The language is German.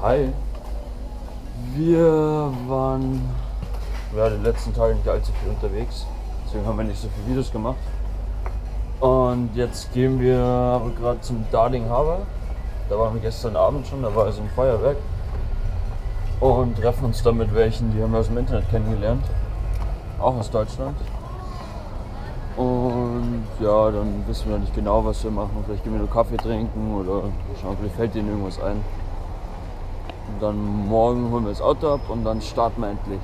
Hi. Wir waren ja, die letzten Tage nicht allzu viel unterwegs. Deswegen haben wir nicht so viele Videos gemacht. Und jetzt gehen wir aber gerade zum Darling Harbor. Da waren wir gestern Abend schon, da war also ein Feuerwerk. Und treffen uns da mit welchen, die haben wir aus dem Internet kennengelernt. Auch aus Deutschland. Und ja, dann wissen wir nicht genau, was wir machen. Vielleicht gehen wir nur Kaffee trinken oder schauen, vielleicht fällt ihnen irgendwas ein. Und dann morgen holen wir das Auto ab und dann starten wir endlich.